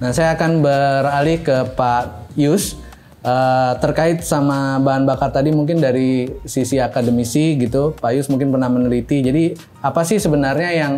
Nah, saya akan beralih ke Pak Yus uh, terkait sama bahan bakar tadi mungkin dari sisi akademisi gitu. Pak Yus mungkin pernah meneliti. Jadi apa sih sebenarnya yang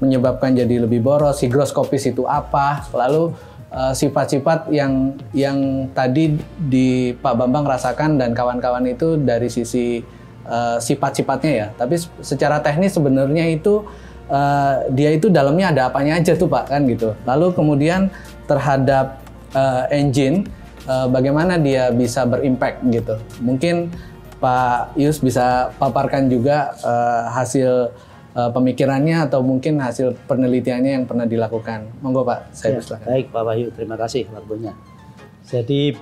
menyebabkan jadi lebih boros? Higroskopis itu apa? Lalu uh, sifat-sifat yang yang tadi di Pak Bambang rasakan dan kawan-kawan itu dari sisi uh, sifat-sifatnya ya. Tapi secara teknis sebenarnya itu uh, dia itu dalamnya ada apanya aja tuh Pak kan gitu. Lalu kemudian terhadap uh, engine uh, bagaimana dia bisa berimpact gitu. Mungkin Pak Yus bisa paparkan juga uh, hasil uh, pemikirannya atau mungkin hasil penelitiannya yang pernah dilakukan. Monggo Pak, saya ya, Baik Pak Wahyu, terima kasih waktunya. Jadi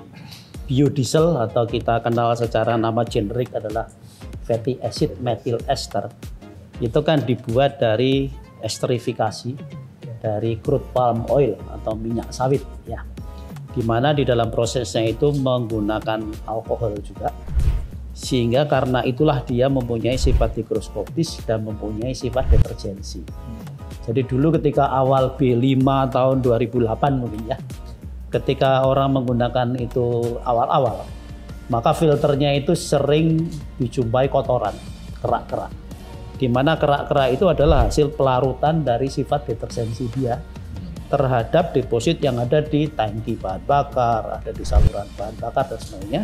biodiesel atau kita kenal secara nama generik adalah fatty acid methyl ester. Itu kan dibuat dari esterifikasi dari crude palm oil atau minyak sawit ya di mana di dalam prosesnya itu menggunakan alkohol juga sehingga karena itulah dia mempunyai sifat higroskopis dan mempunyai sifat deterjensi. Jadi dulu ketika awal B5 tahun 2008 mungkin ya, ketika orang menggunakan itu awal-awal, maka filternya itu sering dijumpai kotoran, kerak-kerak di mana kerak-kerak itu adalah hasil pelarutan dari sifat deterjensi dia terhadap deposit yang ada di tangki bahan bakar, ada di saluran bahan bakar dan sebagainya.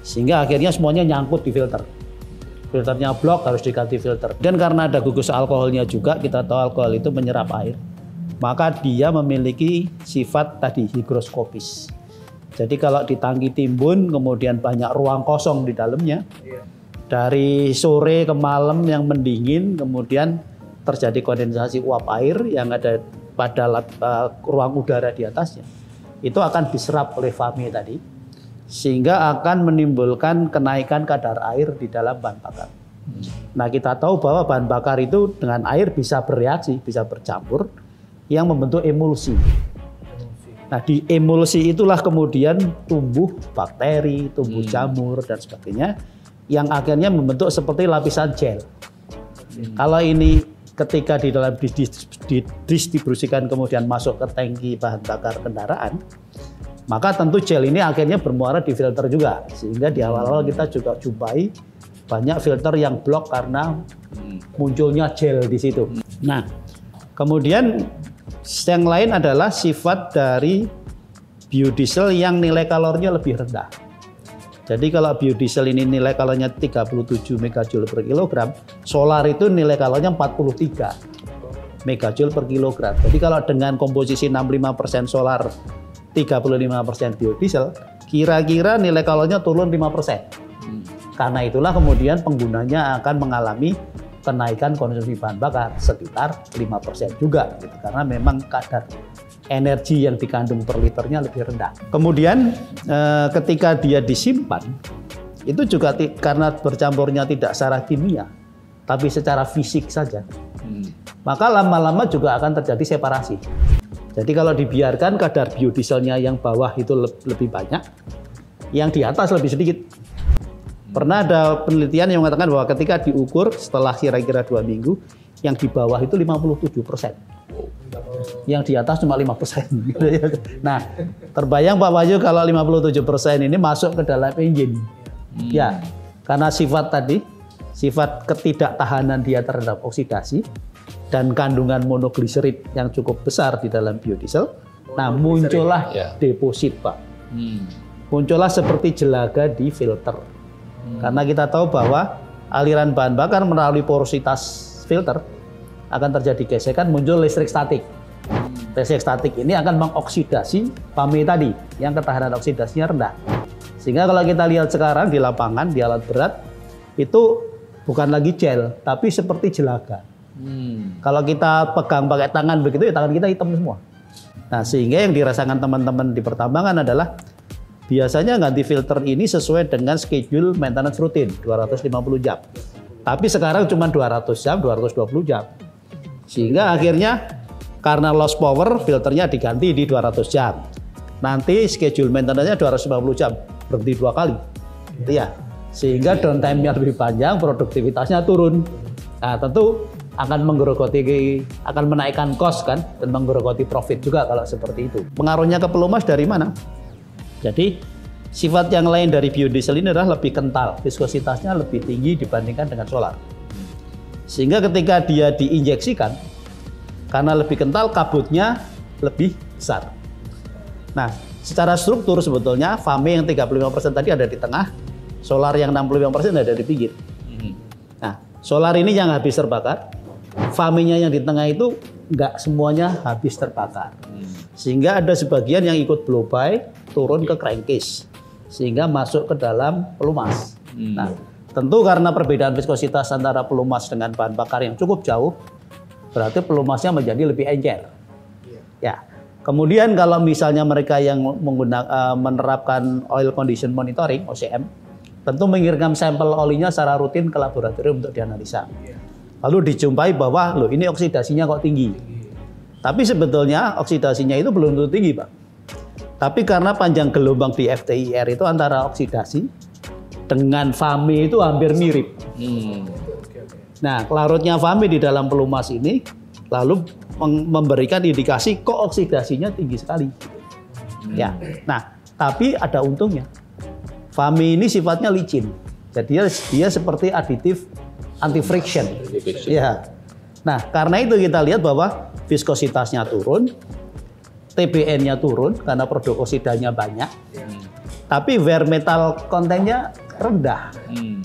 Sehingga akhirnya semuanya nyangkut di filter. Filternya blok harus diganti filter. Dan karena ada gugus alkoholnya juga, kita tahu alkohol itu menyerap air. Maka dia memiliki sifat tadi higroskopis. Jadi kalau di tangki timbun kemudian banyak ruang kosong di dalamnya, iya dari sore ke malam yang mendingin kemudian terjadi kondensasi uap air yang ada pada uh, ruang udara di atasnya itu akan diserap oleh FAME tadi sehingga akan menimbulkan kenaikan kadar air di dalam bahan bakar. Nah kita tahu bahwa bahan bakar itu dengan air bisa bereaksi, bisa bercampur yang membentuk emulsi. Nah di emulsi itulah kemudian tumbuh bakteri, tumbuh hmm. jamur dan sebagainya yang akhirnya membentuk seperti lapisan gel. Hmm. Kalau ini ketika di dalam didistribusikan kemudian masuk ke tangki bahan bakar kendaraan, maka tentu gel ini akhirnya bermuara di filter juga. Sehingga di awal-awal kita juga jumpai banyak filter yang blok karena munculnya gel di situ. Nah, kemudian yang lain adalah sifat dari biodiesel yang nilai kalorinya lebih rendah. Jadi kalau biodiesel ini nilai kalorinya 37 megajoule per kilogram, solar itu nilai kalorinya 43 megajoule per kilogram. Jadi kalau dengan komposisi 65% solar, 35% biodiesel, kira-kira nilai kalorinya turun 5%. Hmm. Karena itulah kemudian penggunanya akan mengalami kenaikan konsumsi bahan bakar sekitar 5% juga gitu. Karena memang kadar energi yang dikandung per liternya lebih rendah. Kemudian eh, ketika dia disimpan, itu juga karena bercampurnya tidak secara kimia, tapi secara fisik saja. Hmm. Maka lama-lama juga akan terjadi separasi. Jadi kalau dibiarkan kadar biodieselnya yang bawah itu lebih banyak, yang di atas lebih sedikit. Pernah ada penelitian yang mengatakan bahwa ketika diukur setelah kira-kira dua minggu, yang di bawah itu 57 persen yang di atas cuma 5 persen. nah, terbayang Pak Wahyu kalau 57 persen ini masuk ke dalam engine. Hmm. Ya, karena sifat tadi, sifat ketidaktahanan dia terhadap oksidasi dan kandungan monogliserid yang cukup besar di dalam biodiesel, nah muncullah ya. deposit Pak. Hmm. Muncullah seperti jelaga di filter. Hmm. Karena kita tahu bahwa aliran bahan bakar melalui porositas filter akan terjadi gesekan muncul listrik statik. Listrik statik ini akan mengoksidasi PAME tadi yang ketahanan oksidasinya rendah. Sehingga kalau kita lihat sekarang di lapangan di alat berat itu bukan lagi gel tapi seperti jelaga. Hmm. Kalau kita pegang pakai tangan begitu ya tangan kita hitam semua. Nah, sehingga yang dirasakan teman-teman di pertambangan adalah biasanya ganti filter ini sesuai dengan schedule maintenance rutin 250 jam. Tapi sekarang cuma 200 jam, 220 jam. Sehingga akhirnya karena loss power filternya diganti di 200 jam. Nanti schedule maintenance-nya 250 jam, berhenti dua kali. Gitu ya. Sehingga downtime-nya lebih panjang, produktivitasnya turun. Nah, tentu akan menggerogoti akan menaikkan cost kan dan menggerogoti profit juga kalau seperti itu. Pengaruhnya ke pelumas dari mana? Jadi sifat yang lain dari biodiesel ini adalah lebih kental, viskositasnya lebih tinggi dibandingkan dengan solar. Sehingga ketika dia diinjeksikan karena lebih kental kabutnya lebih besar. Nah, secara struktur sebetulnya FAME yang 35% tadi ada di tengah, solar yang 65% ada di pinggir. Nah, solar ini yang habis terbakar, Faminya yang di tengah itu nggak semuanya habis terbakar. Sehingga ada sebagian yang ikut blow by turun ke crankcase sehingga masuk ke dalam pelumas. Hmm. Nah, tentu karena perbedaan viskositas antara pelumas dengan bahan bakar yang cukup jauh, berarti pelumasnya menjadi lebih encer. Ya. Kemudian kalau misalnya mereka yang menggunakan uh, menerapkan oil condition monitoring (OCM), tentu mengirimkan sampel olinya secara rutin ke laboratorium untuk dianalisa. Lalu dijumpai bahwa loh ini oksidasinya kok tinggi. Tapi sebetulnya oksidasinya itu belum tentu tinggi, Pak. Tapi karena panjang gelombang di FTIR itu antara oksidasi dengan FAMI itu hampir mirip. Hmm. Nah, larutnya FAMI di dalam pelumas ini lalu memberikan indikasi kok oksidasinya tinggi sekali. Hmm. Ya. Nah, tapi ada untungnya. FAMI ini sifatnya licin. Jadi dia, dia seperti aditif anti friction. Ya. Nah, karena itu kita lihat bahwa viskositasnya turun, TBN-nya turun karena produk oksidanya banyak. Hmm. Tapi wear metal kontennya rendah. Hmm.